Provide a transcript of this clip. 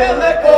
Deleco.